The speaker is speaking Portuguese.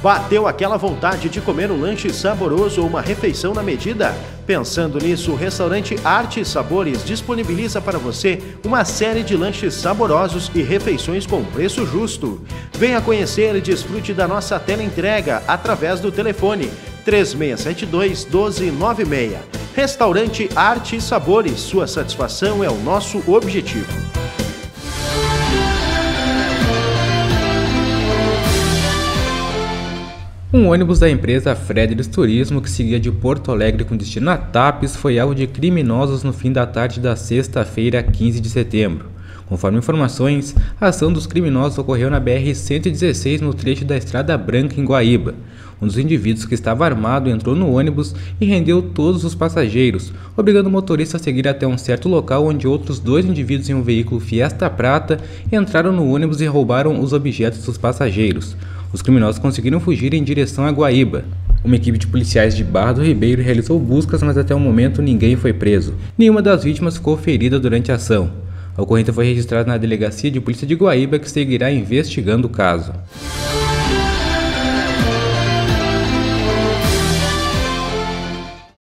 Bateu aquela vontade de comer um lanche saboroso ou uma refeição na medida? Pensando nisso, o restaurante Arte e Sabores disponibiliza para você uma série de lanches saborosos e refeições com preço justo. Venha conhecer e desfrute da nossa tela entrega através do telefone 3672 1296. Restaurante Arte e Sabores, sua satisfação é o nosso objetivo. Um ônibus da empresa Frederis Turismo que seguia de Porto Alegre com destino a Tapes foi alvo de criminosos no fim da tarde da sexta-feira, 15 de setembro. Conforme informações, a ação dos criminosos ocorreu na BR-116 no trecho da Estrada Branca em Guaíba. Um dos indivíduos que estava armado entrou no ônibus e rendeu todos os passageiros, obrigando o motorista a seguir até um certo local onde outros dois indivíduos em um veículo Fiesta Prata entraram no ônibus e roubaram os objetos dos passageiros. Os criminosos conseguiram fugir em direção a Guaíba. Uma equipe de policiais de Barra do Ribeiro realizou buscas, mas até o momento ninguém foi preso. Nenhuma das vítimas ficou ferida durante a ação. A ocorrência foi registrada na Delegacia de Polícia de Guaíba, que seguirá investigando o caso.